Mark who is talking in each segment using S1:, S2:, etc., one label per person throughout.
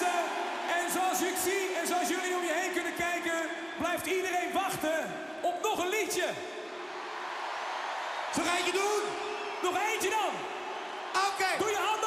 S1: mensen. En zoals ik zie en zoals jullie om je heen kunnen kijken, blijft iedereen wachten op nog een liedje.
S2: Zo ga je doen.
S1: Nog eentje dan.
S2: Oké.
S1: Doe je handen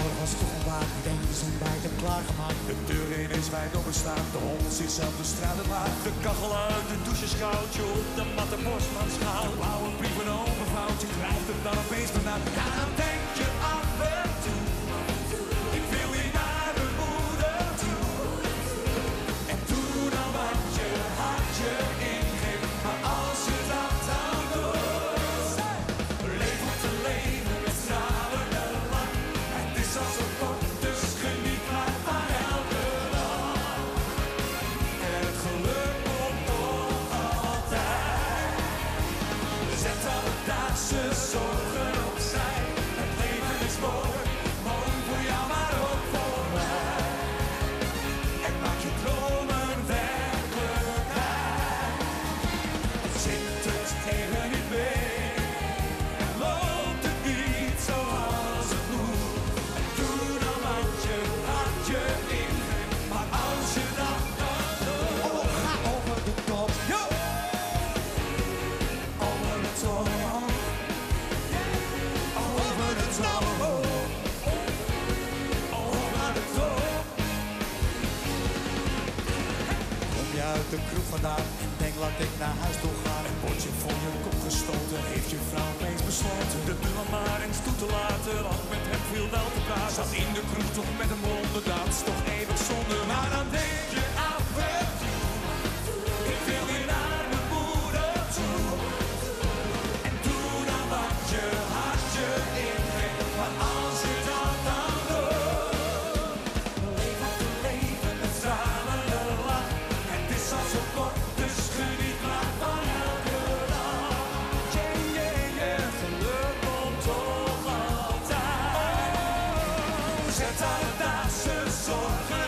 S3: morgens toch waakt, denk je zo'n bijt en klaargemaakt.
S4: De deur ineens wijd open staat, de hond zichzelf de straat op laat. De kachel uit, de douche schouwtje op de matte bosman schaal.
S1: De blauwe brief van open vrouwtje krijgt het dan
S4: Zet alle daagse zorgen opzij. Het leven is mooi,
S3: de kroeg vandaan en denk laat ik naar huis toe gaan.
S4: Een potje voor je kop gestoten, heeft je vrouw opeens besloten. De buurman maar eens toe te laten, had met hem veel wel te praten. Zat in de kroeg toch met een onderdaad, toch Verzet alledaagse zorgen.